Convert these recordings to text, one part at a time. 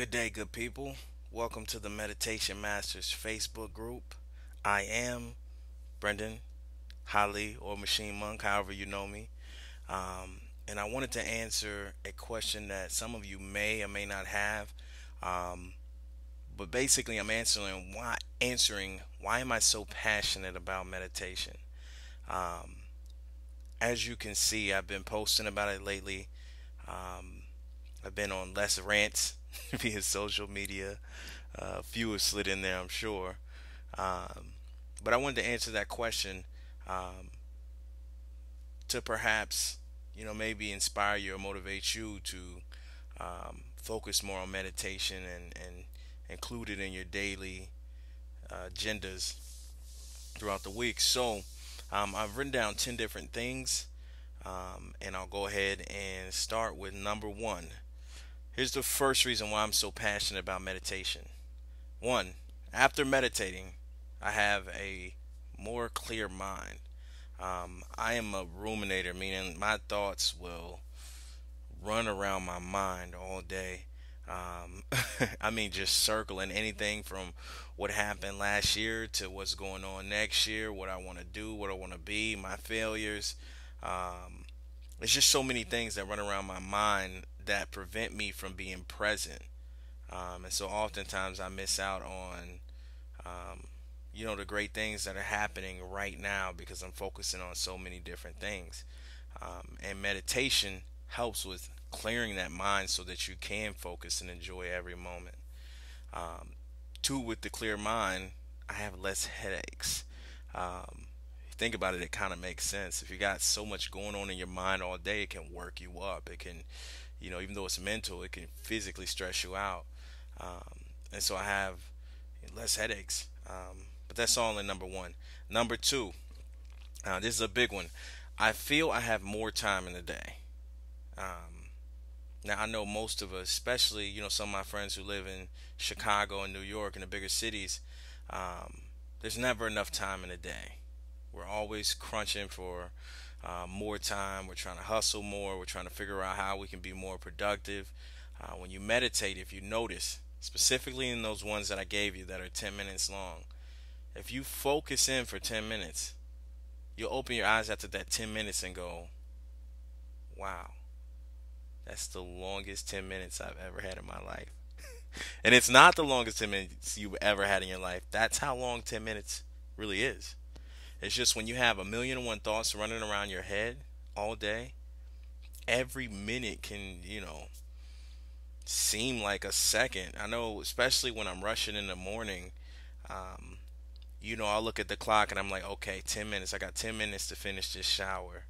Good day, good people. Welcome to the Meditation Masters Facebook group. I am Brendan Holly or Maschine Monk, however you know me. Um, and I wanted to answer a question that some of you may or may not have. Um, but basically, I'm answering why answering why am I so passionate about meditation? Um, as you can see, I've been posting about it lately. Um, I've been on less rants via social media. Uh, few have slid in there, I'm sure. Um, but I wanted to answer that question um, to perhaps, you know, maybe inspire you or motivate you to um, focus more on meditation and, and include it in your daily uh, agendas throughout the week. So um, I've written down 10 different things, um, and I'll go ahead and start with number one. Here's the first reason why I'm so passionate about meditation. One, after meditating, I have a more clear mind. Um, I am a ruminator, meaning my thoughts will run around my mind all day. Um, I mean, just circling anything from what happened last year to what's going on next year, what I want to do, what I want to be, my failures. Um, it's just so many things that run around my mind that prevent me from being present. Um, and so oftentimes I miss out on, um, you know, the great things that are happening right now because I'm focusing on so many different things. Um, and meditation helps with clearing that mind so that you can focus and enjoy every moment. Um, two, with the clear mind, I have less headaches. Um, think about it, it kind of makes sense. If you got so much going on in your mind all day, it can work you up. It can you know, even though it's mental, it can physically stress you out. Um, and so I have less headaches. Um, but that's in number one. Number two, uh, this is a big one. I feel I have more time in the day. Um, now I know most of us, especially you know some of my friends who live in Chicago and New York and the bigger cities. Um, there's never enough time in a day. We're always crunching for uh, more time. We're trying to hustle more. We're trying to figure out how we can be more productive. Uh, when you meditate, if you notice, specifically in those ones that I gave you that are 10 minutes long, if you focus in for 10 minutes, you'll open your eyes after that 10 minutes and go, wow, that's the longest 10 minutes I've ever had in my life. and it's not the longest 10 minutes you've ever had in your life. That's how long 10 minutes really is. It's just when you have a million and one thoughts running around your head all day, every minute can, you know, seem like a second. I know, especially when I'm rushing in the morning, um, you know, I'll look at the clock and I'm like, okay, 10 minutes. I got 10 minutes to finish this shower.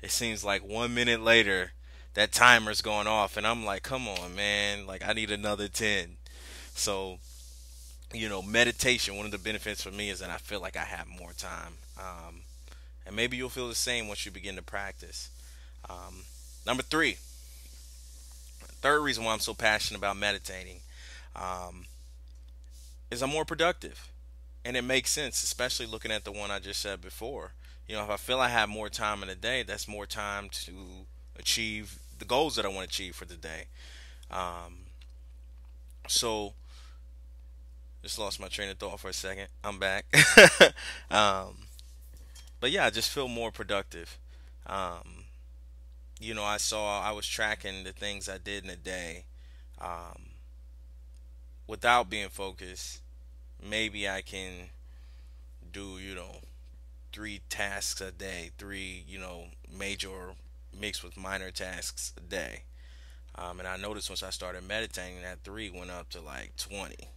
It seems like one minute later, that timer's going off, and I'm like, come on, man. Like, I need another 10. So, you know, meditation, one of the benefits for me is that I feel like I have more time. Um, and maybe you'll feel the same once you begin to practice. Um, number three, third reason why I'm so passionate about meditating um, is I'm more productive. And it makes sense, especially looking at the one I just said before. You know, if I feel I have more time in a day, that's more time to achieve the goals that I want to achieve for the day. Um, so, just lost my train of thought for a second. I'm back. um, but yeah, I just feel more productive. Um, you know, I saw I was tracking the things I did in a day um, without being focused. Maybe I can do you know three tasks a day, three you know major mixed with minor tasks a day. Um, and I noticed once I started meditating that three went up to like 20.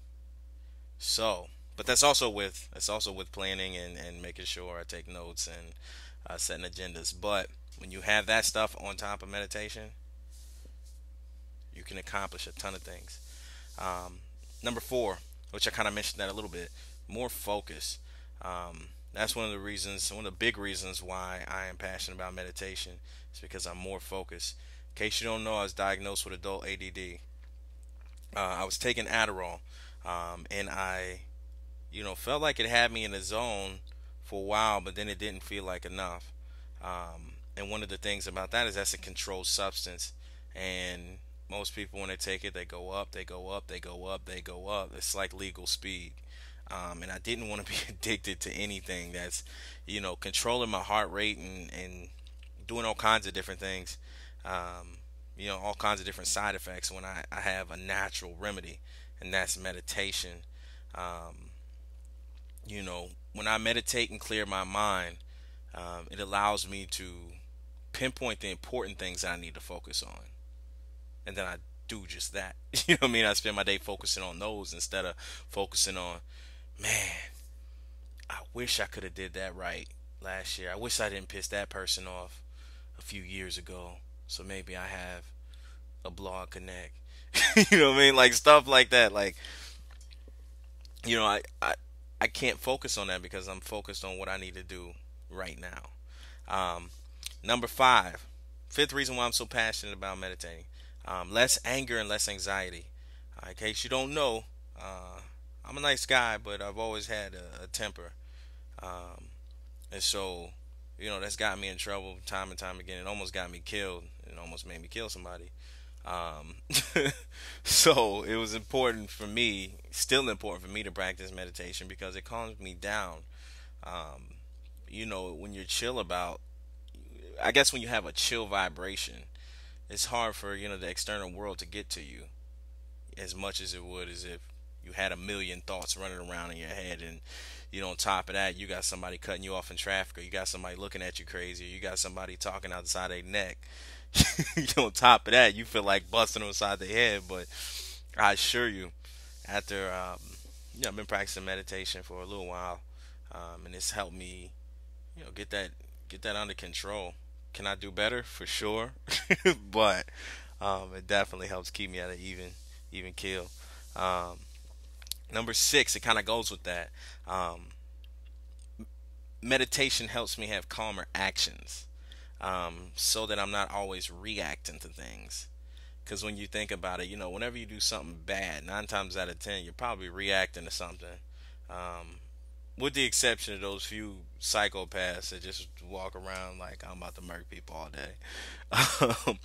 So, but that's also with that's also with planning and, and making sure I take notes and uh, setting agendas. But when you have that stuff on top of meditation, you can accomplish a ton of things. Um, number four, which I kind of mentioned that a little bit, more focus. Um, that's one of the reasons, one of the big reasons why I am passionate about meditation. Is because I'm more focused. In case you don't know, I was diagnosed with adult ADD. Uh, I was taking Adderall um, and I, you know, felt like it had me in a zone for a while, but then it didn't feel like enough. Um, and one of the things about that is that's a controlled substance, and Most people, when they take it, they go up, they go up, they go up, they go up. It's like legal speed. Um, and I didn't want to be addicted to anything that's, you know, controlling my heart rate and, and doing all kinds of different things. Um, you know, all kinds of different side effects when I, I have a natural remedy, and that's meditation. Um, you know, when I meditate and clear my mind, um, it allows me to pinpoint the important things I need to focus on. And then I do just that. You know what I mean? I spend my day focusing on those instead of focusing on, man, I wish I could have did that right last year. I wish I didn't piss that person off a few years ago. So maybe I have a blog connect. you know what I mean? Like stuff like that. Like you know, I, I I can't focus on that because I'm focused on what I need to do right now. Um, number five, fifth reason why I'm so passionate about meditating: um, less anger and less anxiety. Uh, in case you don't know, uh, I'm a nice guy, but I've always had a, a temper, um, and so you know that's got me in trouble time and time again. It almost got me killed. It almost made me kill somebody. Um, so it was important for me, still important for me to practice meditation because it calms me down. Um, you know, when you're chill about, I guess when you have a chill vibration, it's hard for you know the external world to get to you as much as it would as if you had a million thoughts running around in your head and you know on top of that you got somebody cutting you off in traffic or you got somebody looking at you crazy or you got somebody talking outside their neck on top of that, you feel like busting them inside the head. But I assure you, after um, you know, I've been practicing meditation for a little while, um, and it's helped me, you know, get that get that under control. Can I do better? For sure, but um, it definitely helps keep me at an even even kill. Um, number six, it kind of goes with that. Um, meditation helps me have calmer actions um, so that I'm not always reacting to things. Because when you think about it, you know, whenever you do something bad, nine times out of ten, you're probably reacting to something. Um, with the exception of those few psychopaths that just walk around like I'm about to murk people all day.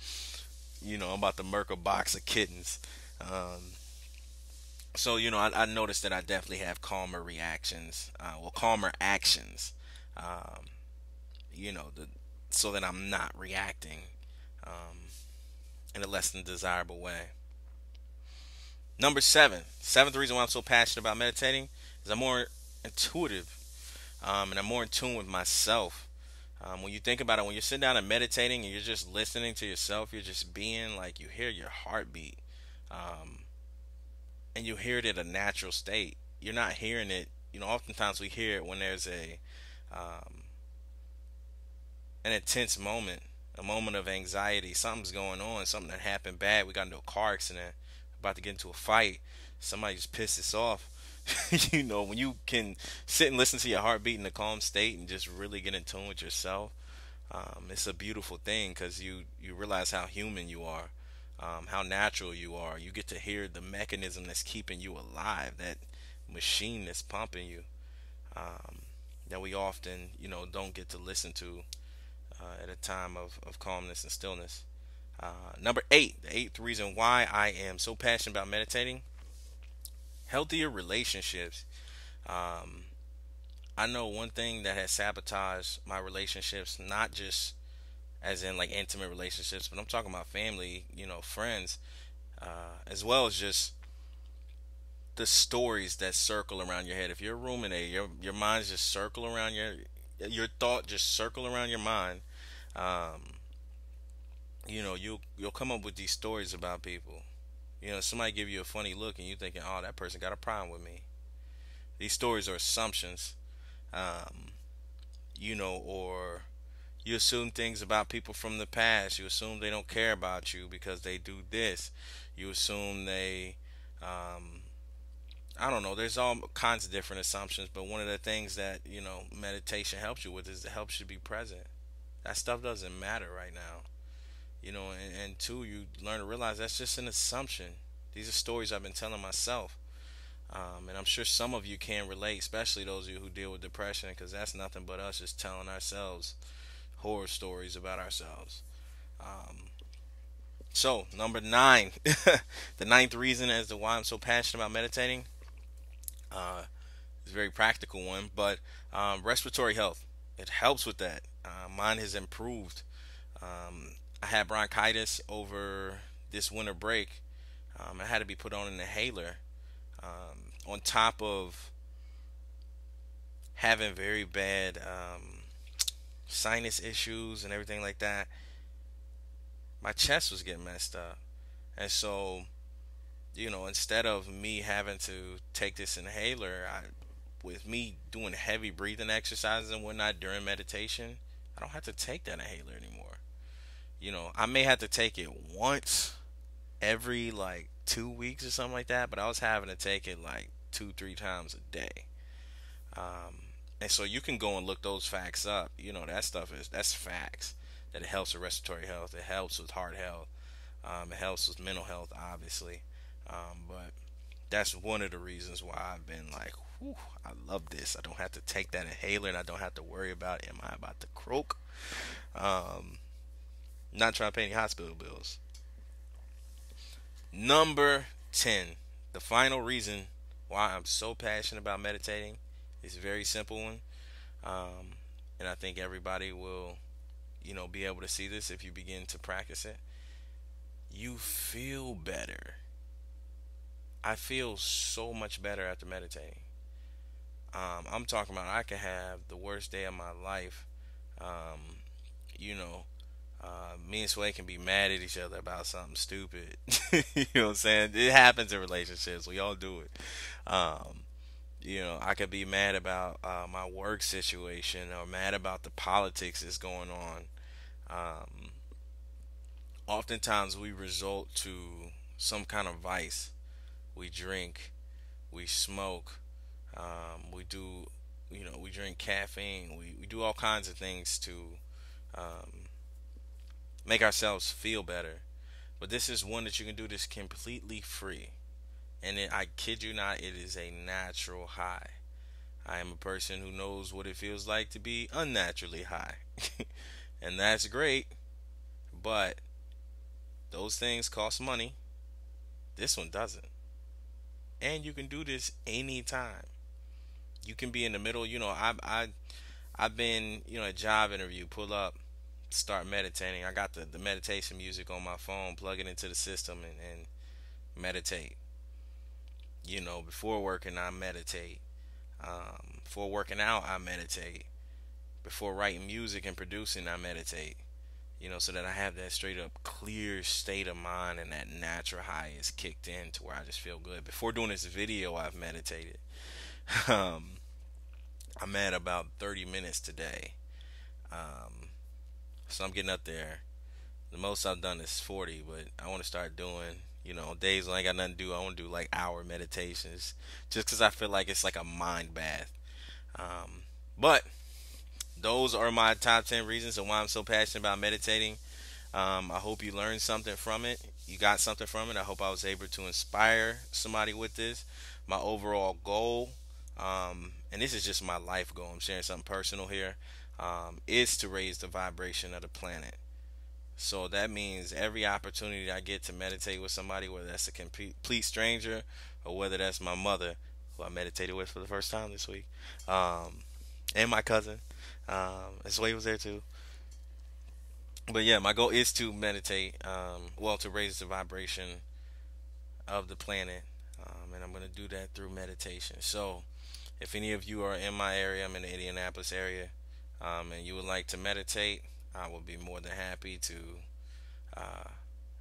you know, I'm about to murk a box of kittens. Um, so you know, I, I, noticed that I definitely have calmer reactions, uh, well, calmer actions. Um, you know, the so that I'm not reacting um, in a less than desirable way. Number seven, seventh reason why I'm so passionate about meditating is I'm more intuitive um, and I'm more in tune with myself. Um, when you think about it, when you're sitting down and meditating and you're just listening to yourself, you're just being like you hear your heartbeat, um, and you hear it at a natural state. You're not hearing it. You know, oftentimes we hear it when there's a um, an intense moment, a moment of anxiety. Something's going on, something that happened bad. We got into a car accident, about to get into a fight. Somebody just pissed us off. you know, when you can sit and listen to your heartbeat in a calm state and just really get in tune with yourself, um, it's a beautiful thing because you you realize how human you are, um, how natural you are. You get to hear the mechanism that's keeping you alive, that machine that's pumping you, um, that we often you know don't get to listen to uh, at a time of, of calmness and stillness. Uh, number eight, the eighth reason why I am so passionate about meditating healthier relationships. Um, I know one thing that has sabotaged my relationships, not just as in like intimate relationships, but I'm talking about family, you know, friends, uh, as well as just the stories that circle around your head. If you're a ruminator, your your mind's just circle around your your thought just circle around your mind um, you know, you'll you'll come up with these stories about people. You know, somebody give you a funny look and you're thinking, "Oh, that person got a problem with me." These stories are assumptions, um, you know, or you assume things about people from the past. You assume they don't care about you because they do this. You assume they, um, I don't know. There's all kinds of different assumptions, but one of the things that you know meditation helps you with is it helps you be present. That stuff doesn't matter right now. You know, and, and two, you learn to realize that's just an assumption. These are stories I've been telling myself. Um, and I'm sure some of you can relate, especially those of you who deal with depression, because that's nothing but us just telling ourselves horror stories about ourselves. Um, So, number nine, the ninth reason as to why I'm so passionate about meditating, uh, is a very practical one, but um, respiratory health. It helps with that. Uh, mine has improved. Um, I had bronchitis over this winter break. Um, I had to be put on an inhaler. Um, on top of having very bad um, sinus issues and everything like that, my chest was getting messed up. And so, you know, instead of me having to take this inhaler, I, with me doing heavy breathing exercises and whatnot during meditation, I don't have to take that inhaler anymore. You know, I may have to take it once every like two weeks or something like that, but I was having to take it like two, three times a day. Um, and so you can go and look those facts up. You know, that stuff is that's facts that it helps with respiratory health, it helps with heart health, um, it helps with mental health, obviously. Um, but that's one of the reasons why I've been like, whew, I love this. I don't have to take that inhaler, and I don't have to worry about am I about to croak. Um, not trying to pay any hospital bills. Number ten, the final reason why I'm so passionate about meditating is a very simple one, um, and I think everybody will you know, be able to see this if you begin to practice it. You feel better. I feel so much better after meditating. Um, I'm talking about I could have the worst day of my life. Um, you know, uh, me and Sway can be mad at each other about something stupid. you know what I'm saying? It happens in relationships. We all do it. Um, you know, I could be mad about uh, my work situation or mad about the politics that's going on. Um, oftentimes, we result to some kind of vice. We drink, we smoke, um, we do, you know, we drink caffeine. We we do all kinds of things to um, make ourselves feel better. But this is one that you can do this completely free and it, I kid you not, it is a natural high. I am a person who knows what it feels like to be unnaturally high. and that's great, but those things cost money. This one doesn't. And you can do this anytime. You can be in the middle, you know, I I I've been, you know, a job interview, pull up, start meditating. I got the, the meditation music on my phone, plug it into the system and, and meditate you know, before working, I meditate. Um, before working out, I meditate. Before writing music and producing, I meditate. You know, so that I have that straight up clear state of mind and that natural high is kicked in to where I just feel good. Before doing this video, I've meditated. Um, I'm at about 30 minutes today. Um, so I'm getting up there. The most I've done is 40, but I want to start doing you know, days when I got nothing to do, I want to do like hour meditations, just because I feel like it's like a mind bath. Um, but those are my top ten reasons of why I'm so passionate about meditating. Um, I hope you learned something from it. You got something from it. I hope I was able to inspire somebody with this. My overall goal, um, and this is just my life goal. I'm sharing something personal here. Um, is to raise the vibration of the planet. So that means every opportunity I get to meditate with somebody, whether that's a complete stranger or whether that's my mother, who I meditated with for the first time this week, um, and my cousin, um, Sway was there too. But yeah, my goal is to meditate, um, well, to raise the vibration of the planet, um, and I'm going to do that through meditation. So, if any of you are in my area, I'm in the Indianapolis area, um, and you would like to meditate, I will be more than happy to uh,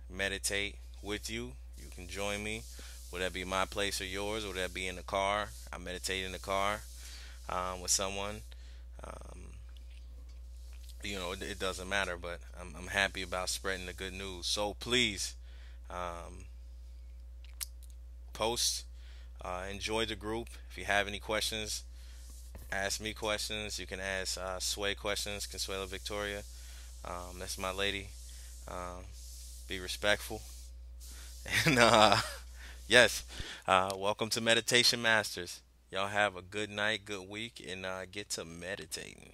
meditate with you. You can join me. Would that be my place or yours? Would that be in the car? I meditate in the car um, with someone. Um, you know, it, it, doesn't matter, but I'm, I'm, happy about spreading the good news. So please um, post, uh, enjoy the group. If you have any questions, ask me questions. You can ask uh, Sway questions, Consuelo Victoria. Um, that's my lady. Um, be respectful. And uh, yes, uh, welcome to Meditation Masters. Y'all have a good night, good week, and uh, get to meditating.